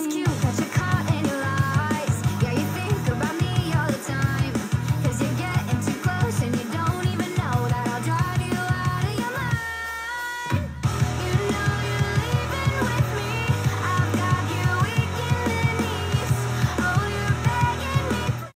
was cute.